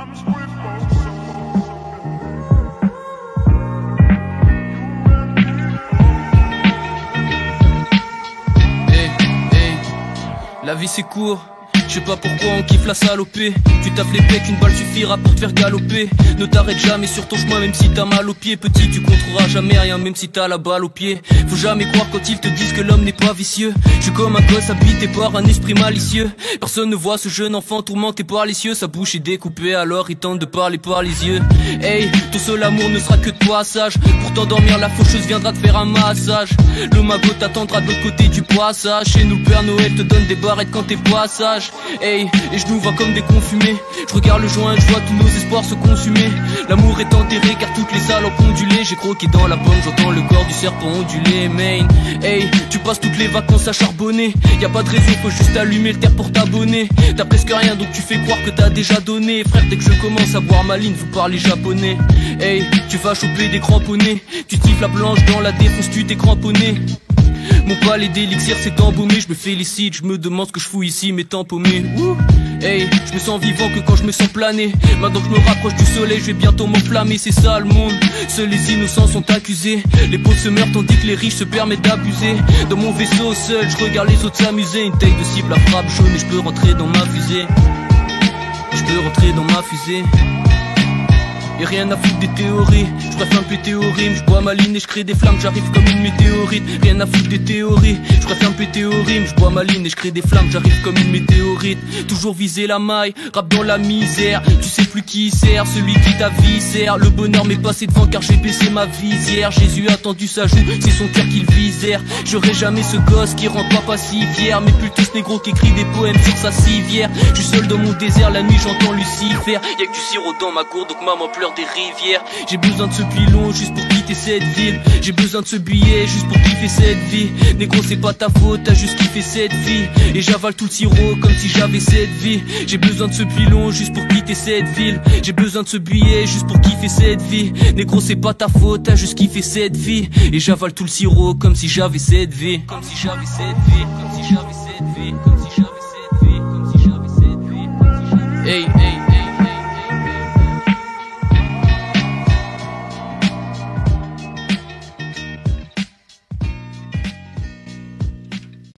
Hey, hey, la vie c'est court. Je sais pas pourquoi on kiffe la salopée Tu taffes les pecs, une balle suffira pour te faire galoper. Ne t'arrête jamais sur ton chemin même si t'as mal au pied Petit tu contrôleras jamais rien même si t'as la balle au pied Faut jamais croire quand ils te disent que l'homme n'est pas vicieux. Je suis comme un gosse habité par un esprit malicieux. Personne ne voit ce jeune enfant tourmenté par les cieux. Sa bouche est découpée alors il tente de parler par les yeux. Hey, tout seul amour ne sera que de poissage Pour t'endormir la faucheuse viendra te faire un massage. Le magot t'attendra de l'autre côté du passage. Chez nous Père Noël te donne des barrettes quand t'es passage Hey, et je nous vois comme des confumés. Je regarde le joint, je vois tous nos espoirs se consumer. L'amour est enterré car toutes les salles ont ondulé. J'ai croqué dans la pomme, j'entends le corps du serpent hey, tu passes toutes les vacances à charbonner. Y a pas de raison, faut juste allumer le terre pour t'abonner. T'as presque rien donc tu fais croire que t'as déjà donné. Frère, dès que je commence à boire ma ligne, vous parlez japonais. Hey, tu vas choper des cramponnés. Tu tifles la blanche dans la défonce, tu t'es cramponné. Mon palais d'élixir s'est embaumé, je me félicite, je me demande ce que je fous ici, temps paumés. Hey, je me sens vivant que quand je me sens plané. Maintenant que je me rapproche du soleil, je vais bientôt m'enflammer, c'est ça le monde. Seuls les innocents sont accusés. Les pauvres se meurent tandis que les riches se permettent d'abuser. Dans mon vaisseau seul, je regarde les autres s'amuser. Une taille de cible à frappe jaune et je peux rentrer dans ma fusée. Je peux rentrer dans ma fusée. Et rien à foutre des théories, je préfère un peu théorie, je bois ma ligne et je crée des flammes, j'arrive comme une météorite. Rien à foutre des théories, je préfère un peu théorie, je bois ma ligne et je crée des flammes, j'arrive comme une météorite. Toujours viser la maille, rap dans la misère, tu sais plus qui sert, celui qui t'a visère. Le bonheur m'est passé devant car j'ai baissé ma visière. Jésus a tendu sa joue, c'est son cœur qu'il visère. J'aurai jamais ce gosse qui rend pas si fier, mais plutôt ce négro qui écrit des poèmes sur sa civière. Je suis seul dans mon désert, la nuit j'entends Lucifer. Y'a que du sirop dans ma cour, donc maman pleure des rivières. J'ai besoin de ce pilon juste pour quitter cette ville. J'ai besoin de ce billet juste pour kiffer cette vie. Négro, c'est pas ta faute, t'as juste kiffé cette vie. Et j'avale tout le sirop comme si j'avais cette vie. J'ai besoin de ce pilon juste pour quitter cette ville. J'ai besoin de ce billet juste pour kiffer cette vie. Négro, c'est pas ta faute, t'as juste kiffé cette vie. Et j'avale tout le sirop comme si j'avais cette vie. Comme si j'avais cette vie,